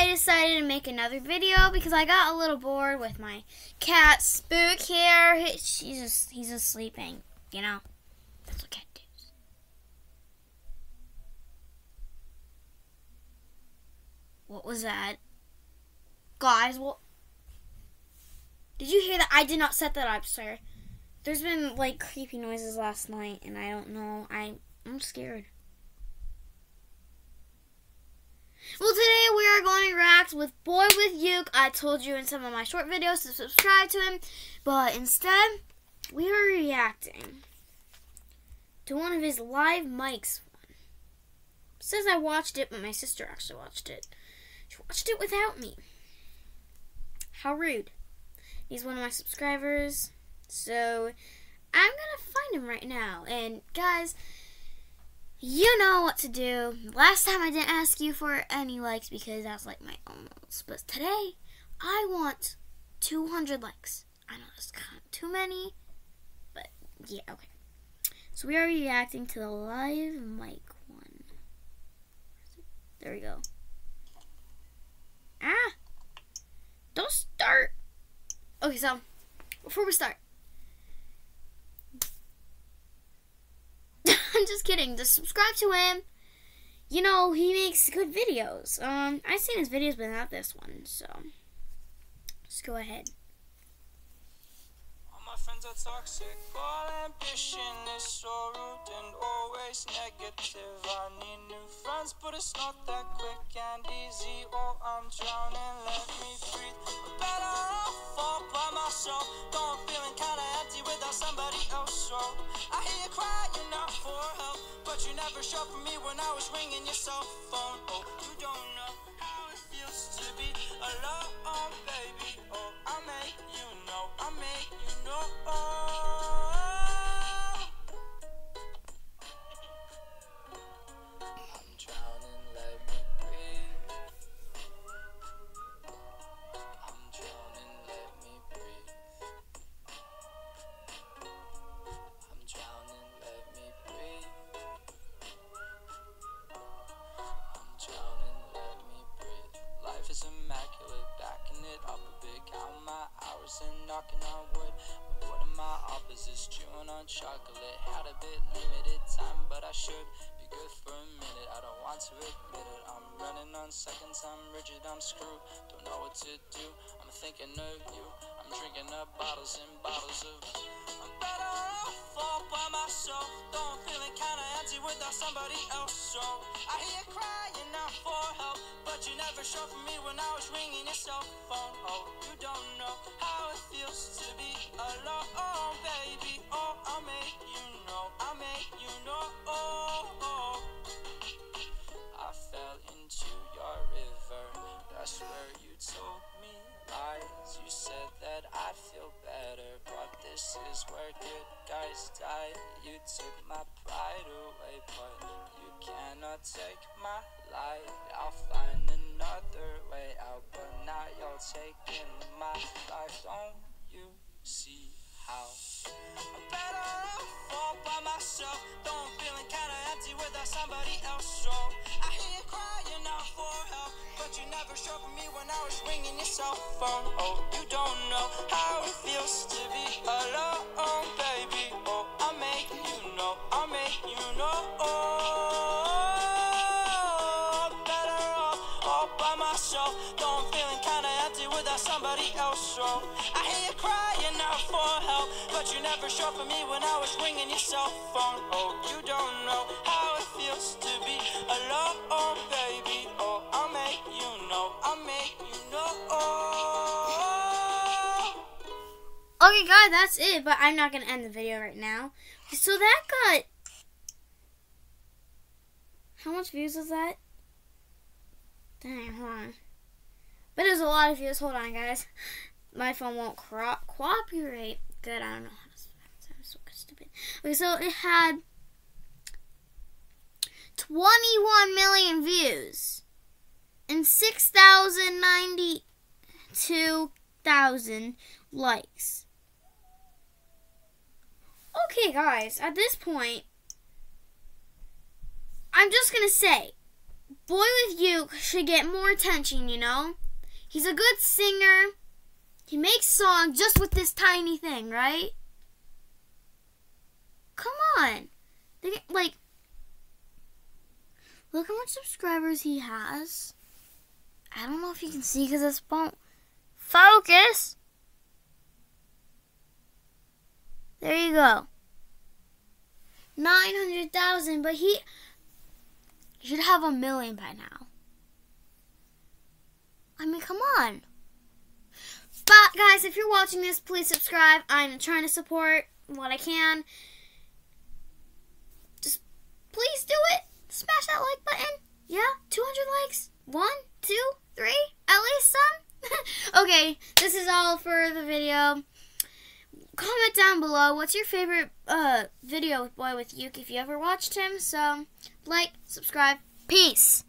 I decided to make another video because I got a little bored with my cat Spook here. He- She's just, he's just sleeping, you know. That's what. What was that? Guys, what? Did you hear that? I did not set that up, sir. There's been like creepy noises last night, and I don't know. I I'm scared. Well, today we are going to react with Boy with Uke. I told you in some of my short videos to subscribe to him, but instead we are reacting to one of his live mics. says I watched it, but my sister actually watched it. She watched it without me. How rude. He's one of my subscribers. So I'm gonna find him right now. And guys, you know what to do. Last time I didn't ask you for any likes because that's like my almost. But today I want 200 likes. I know that's kind of too many, but yeah, okay. So we are reacting to the live mic one. There we go. Ah! Don't start! Okay, so before we start, I'm just kidding. Just subscribe to him. You know, he makes good videos. Um, I've seen his videos, but not this one, so let's go ahead. All my friends are toxic. All ambition is so rude and always negative. I need new friends, but it's not that quick and easy. Oh, I'm drowning. Let me breathe. Better off all by myself. Though I'm feeling kinda empty without somebody else. So you never showed for me when I was ringing your cell phone. Oh, you don't know how it feels to be alone, chocolate. Had a bit limited time, but I should be good for a minute. I don't want to admit it. I'm running on seconds, I'm rigid, I'm screwed. Don't know what to do. I'm thinking of you. I'm drinking up bottles and bottles of. I'm better off all by myself. Though I'm feeling kinda empty without somebody else. So I hear crying out for help, but you never showed for me when I was ringing your cell phone. Oh, you don't know how it feels to be alone, this is where good guys die. You took my pride away, but you cannot take my light. I'll find another way out, but now you're taking my life. Don't you see how? I'm better off all by myself. Though I'm feeling kinda empty without somebody else. So I hear you crying out for help, but you never showed me when I was ringing your cell phone. Oh, somebody else. I hear you crying out for help, but you never showed for me when I was ringing your cell phone. Oh, you don't know how it feels to be alone, baby. Oh, I'll make you know. I'll make you know. Okay, guys, that's it. But I'm not gonna end the video right now. So that got how much views was that? Dang, hold on. Was a lot of views. Hold on, guys. My phone won't cooperate. Good. I don't know how to. I'm so stupid. Okay, so it had 21 million views and 6,092,000 likes. Okay, guys, at this point, I'm just gonna say Boy with Uke should get more attention, you know? He's a good singer. He makes songs just with this tiny thing, right? Come on. They, like, look how much subscribers he has. I don't know if you can see because this won't focus. There you go. 900,000, but he should have a million by now. I mean, come on. But, guys, if you're watching this, please subscribe. I'm trying to support what I can. Just please do it. Smash that like button. Yeah, 200 likes. One, two, three, at least some. okay, this is all for the video comment down below what's your favorite uh, video with Boy with Uke if you ever watched him. So, like, subscribe. Peace.